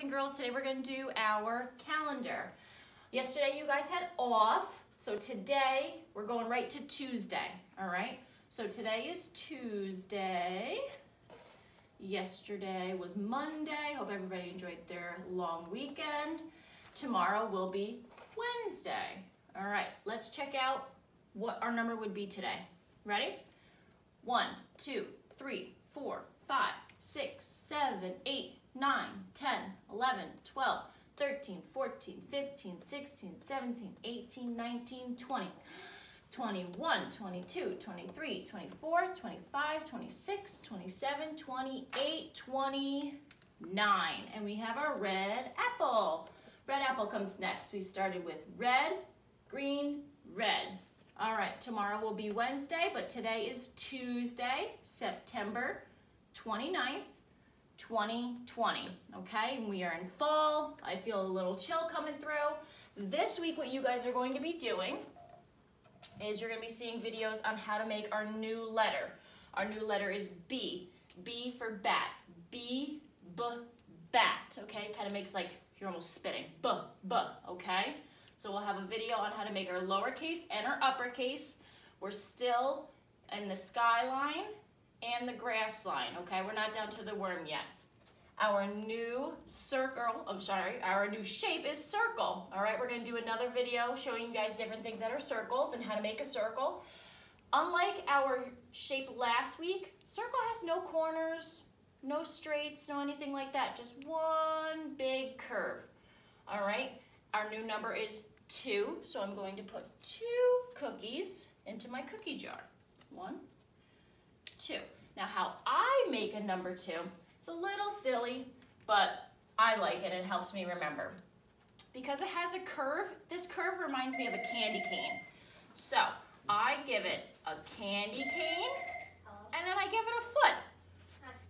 and girls. Today we're gonna do our calendar. Yesterday you guys had off, so today we're going right to Tuesday, all right? So today is Tuesday. Yesterday was Monday. Hope everybody enjoyed their long weekend. Tomorrow will be Wednesday. All right, let's check out what our number would be today. Ready? One, two, three, four, five, six, seven, eight, 9, 10, 11, 12, 13, 14, 15, 16, 17, 18, 19, 20, 21, 22, 23, 24, 25, 26, 27, 28, 29. And we have our red apple. Red apple comes next. We started with red, green, red. All right, tomorrow will be Wednesday, but today is Tuesday, September 29th. 2020, okay? We are in fall. I feel a little chill coming through. This week, what you guys are going to be doing is you're gonna be seeing videos on how to make our new letter. Our new letter is B. B for bat. B, B, bat, okay? Kind of makes like you're almost spitting. B, B, okay? So we'll have a video on how to make our lowercase and our uppercase. We're still in the skyline and the grass line, okay? We're not down to the worm yet. Our new circle, I'm sorry, our new shape is circle. All right, we're gonna do another video showing you guys different things that are circles and how to make a circle. Unlike our shape last week, circle has no corners, no straights, no anything like that, just one big curve. All right, our new number is two, so I'm going to put two cookies into my cookie jar. One, two. Now how I make a number two, it's a little silly, but I like it. It helps me remember. Because it has a curve, this curve reminds me of a candy cane. So I give it a candy cane, and then I give it a foot.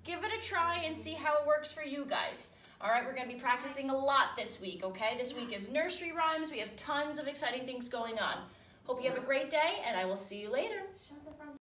Give it a try and see how it works for you guys. All right, we're gonna be practicing a lot this week, okay? This week is nursery rhymes. We have tons of exciting things going on. Hope you have a great day, and I will see you later.